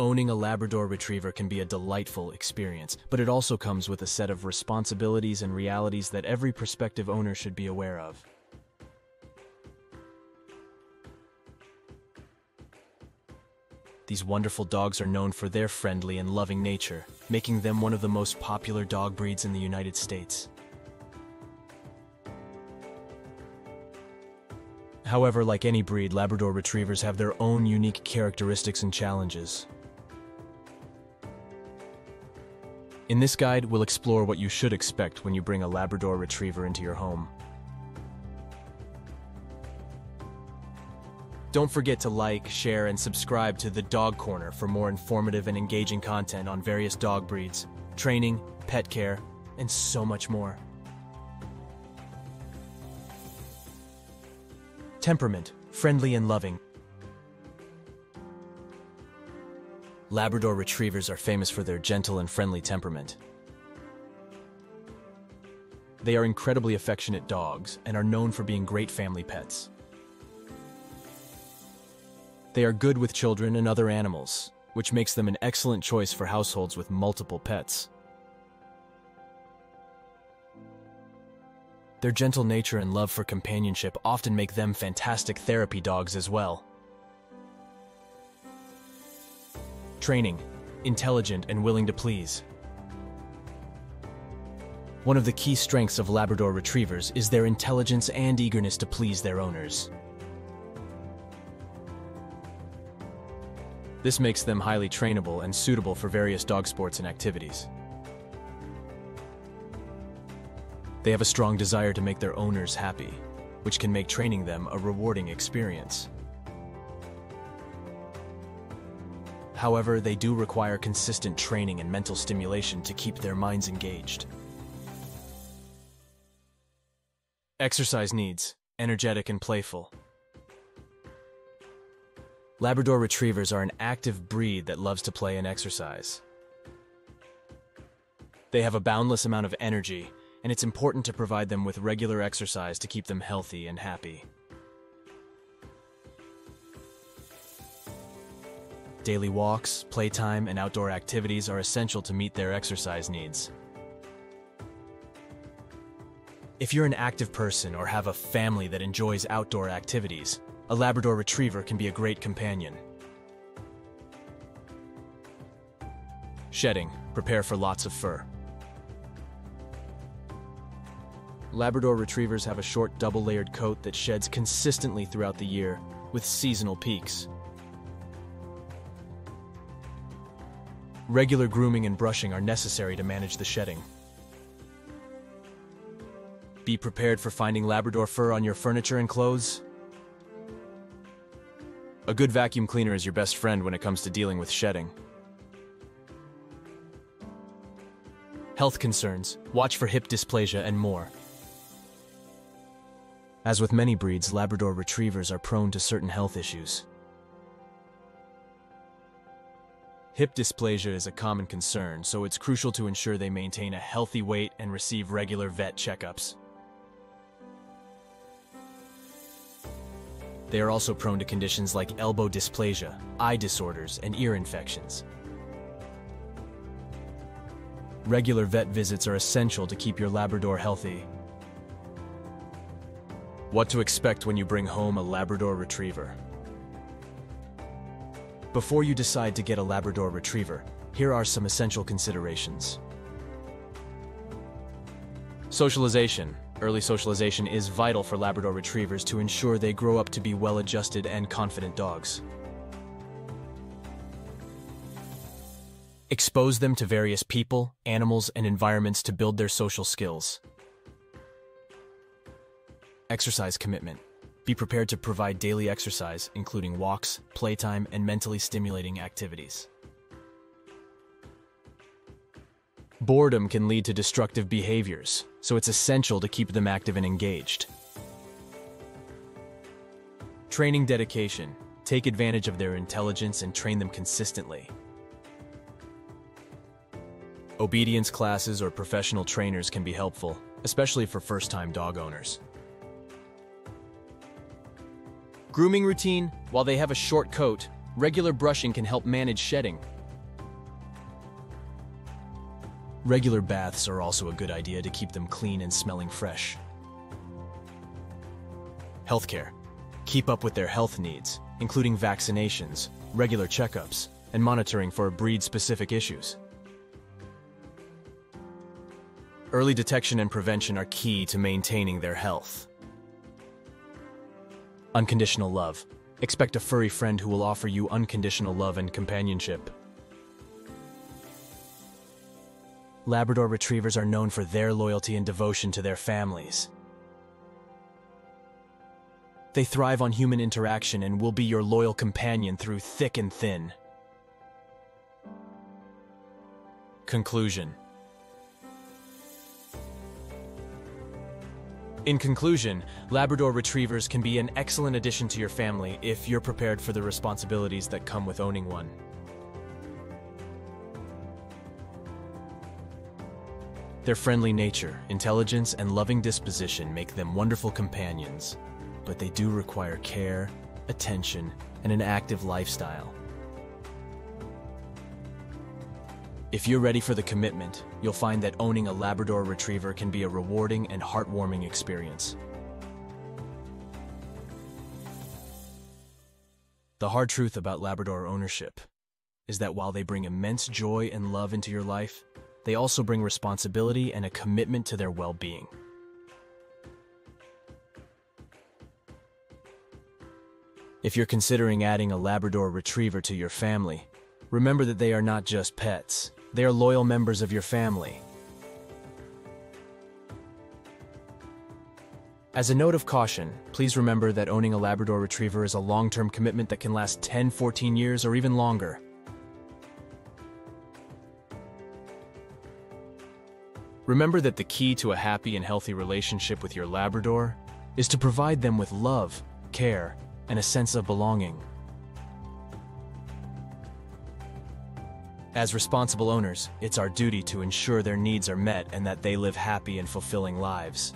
Owning a Labrador Retriever can be a delightful experience, but it also comes with a set of responsibilities and realities that every prospective owner should be aware of. These wonderful dogs are known for their friendly and loving nature, making them one of the most popular dog breeds in the United States. However, like any breed, Labrador Retrievers have their own unique characteristics and challenges. In this guide, we'll explore what you should expect when you bring a Labrador Retriever into your home. Don't forget to like, share, and subscribe to The Dog Corner for more informative and engaging content on various dog breeds, training, pet care, and so much more. Temperament, friendly and loving. Labrador Retrievers are famous for their gentle and friendly temperament. They are incredibly affectionate dogs and are known for being great family pets. They are good with children and other animals, which makes them an excellent choice for households with multiple pets. Their gentle nature and love for companionship often make them fantastic therapy dogs as well. Training, intelligent and willing to please. One of the key strengths of Labrador Retrievers is their intelligence and eagerness to please their owners. This makes them highly trainable and suitable for various dog sports and activities. They have a strong desire to make their owners happy, which can make training them a rewarding experience. However, they do require consistent training and mental stimulation to keep their minds engaged. Exercise needs, energetic and playful. Labrador Retrievers are an active breed that loves to play and exercise. They have a boundless amount of energy, and it's important to provide them with regular exercise to keep them healthy and happy. Daily walks, playtime, and outdoor activities are essential to meet their exercise needs. If you're an active person or have a family that enjoys outdoor activities, a Labrador Retriever can be a great companion. Shedding. Prepare for lots of fur. Labrador Retrievers have a short double-layered coat that sheds consistently throughout the year, with seasonal peaks. Regular grooming and brushing are necessary to manage the shedding. Be prepared for finding Labrador fur on your furniture and clothes. A good vacuum cleaner is your best friend when it comes to dealing with shedding. Health concerns, watch for hip dysplasia and more. As with many breeds, Labrador Retrievers are prone to certain health issues. Hip dysplasia is a common concern, so it's crucial to ensure they maintain a healthy weight and receive regular vet checkups. They are also prone to conditions like elbow dysplasia, eye disorders, and ear infections. Regular vet visits are essential to keep your Labrador healthy. What to expect when you bring home a Labrador Retriever. Before you decide to get a Labrador Retriever, here are some essential considerations. Socialization. Early socialization is vital for Labrador Retrievers to ensure they grow up to be well-adjusted and confident dogs. Expose them to various people, animals, and environments to build their social skills. Exercise commitment. Be prepared to provide daily exercise, including walks, playtime, and mentally stimulating activities. Boredom can lead to destructive behaviors, so it's essential to keep them active and engaged. Training dedication. Take advantage of their intelligence and train them consistently. Obedience classes or professional trainers can be helpful, especially for first-time dog owners. Grooming routine, while they have a short coat, Regular brushing can help manage shedding. Regular baths are also a good idea to keep them clean and smelling fresh. Healthcare. Keep up with their health needs, including vaccinations, regular checkups, and monitoring for breed-specific issues. Early detection and prevention are key to maintaining their health. Unconditional love. Expect a furry friend who will offer you unconditional love and companionship. Labrador retrievers are known for their loyalty and devotion to their families. They thrive on human interaction and will be your loyal companion through thick and thin. Conclusion In conclusion, Labrador Retrievers can be an excellent addition to your family if you're prepared for the responsibilities that come with owning one. Their friendly nature, intelligence, and loving disposition make them wonderful companions, but they do require care, attention, and an active lifestyle. If you're ready for the commitment, you'll find that owning a Labrador Retriever can be a rewarding and heartwarming experience. The hard truth about Labrador ownership is that while they bring immense joy and love into your life, they also bring responsibility and a commitment to their well-being. If you're considering adding a Labrador Retriever to your family, remember that they are not just pets. They are loyal members of your family. As a note of caution, please remember that owning a Labrador Retriever is a long-term commitment that can last 10, 14 years or even longer. Remember that the key to a happy and healthy relationship with your Labrador is to provide them with love, care, and a sense of belonging. As responsible owners, it's our duty to ensure their needs are met and that they live happy and fulfilling lives.